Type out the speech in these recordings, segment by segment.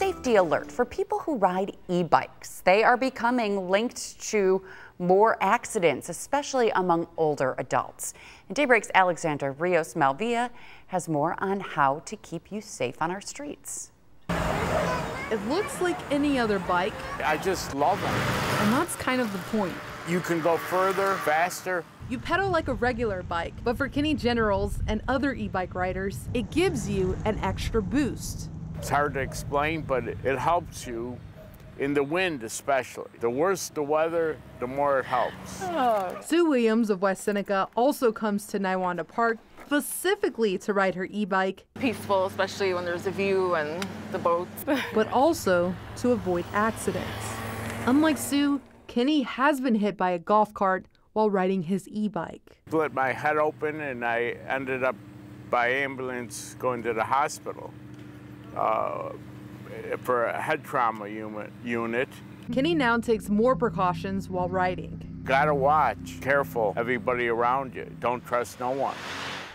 safety alert for people who ride e-bikes. They are becoming linked to more accidents, especially among older adults. And Daybreak's Alexander Rios Malvia has more on how to keep you safe on our streets. It looks like any other bike. I just love them. And that's kind of the point. You can go further, faster. You pedal like a regular bike, but for Kenny Generals and other e-bike riders, it gives you an extra boost. It's hard to explain, but it helps you in the wind especially. The worse the weather, the more it helps. Oh. Sue Williams of West Seneca also comes to Niawanda Park specifically to ride her e-bike. Peaceful, especially when there's a view and the boats. but also to avoid accidents. Unlike Sue, Kenny has been hit by a golf cart while riding his e-bike. Split my head open and I ended up by ambulance going to the hospital uh, for a head trauma unit. Kenny now takes more precautions while riding. Gotta watch, careful, everybody around you. Don't trust no one.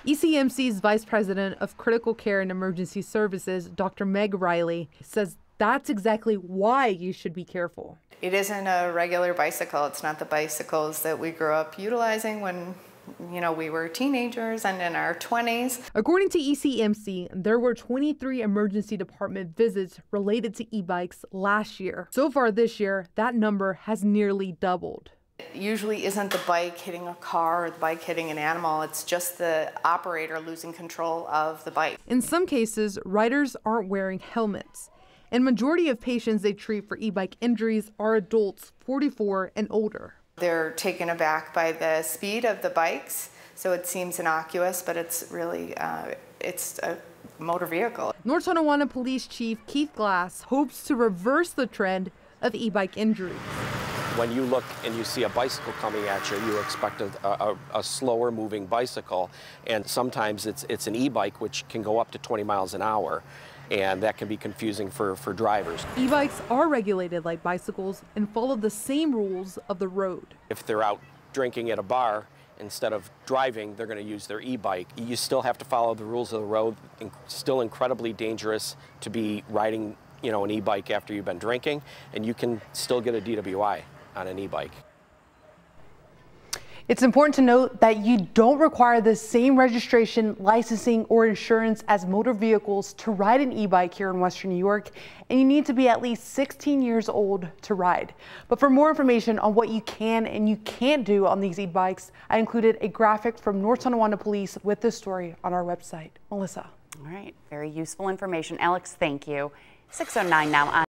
ECMC's Vice President of Critical Care and Emergency Services, Dr. Meg Riley, says that's exactly why you should be careful. It isn't a regular bicycle. It's not the bicycles that we grew up utilizing when you know, we were teenagers and in our 20s. According to ECMC, there were 23 emergency department visits related to e-bikes last year. So far this year, that number has nearly doubled. It usually isn't the bike hitting a car or the bike hitting an animal, it's just the operator losing control of the bike. In some cases, riders aren't wearing helmets. And majority of patients they treat for e-bike injuries are adults 44 and older. They're taken aback by the speed of the bikes, so it seems innocuous, but it's really, uh, it's a motor vehicle. North Tonawanda Police Chief Keith Glass hopes to reverse the trend of e-bike injuries. When you look and you see a bicycle coming at you, you expect a, a, a slower moving bicycle, and sometimes it's, it's an e-bike which can go up to 20 miles an hour and that can be confusing for, for drivers. E-bikes are regulated like bicycles and follow the same rules of the road. If they're out drinking at a bar, instead of driving, they're going to use their e-bike. You still have to follow the rules of the road. Still incredibly dangerous to be riding, you know, an e-bike after you've been drinking, and you can still get a DWI on an e-bike. It's important to note that you don't require the same registration, licensing, or insurance as motor vehicles to ride an e-bike here in Western New York, and you need to be at least 16 years old to ride. But for more information on what you can and you can't do on these e-bikes, I included a graphic from North Tonawanda Police with this story on our website. Melissa. All right, very useful information. Alex, thank you. 609 now on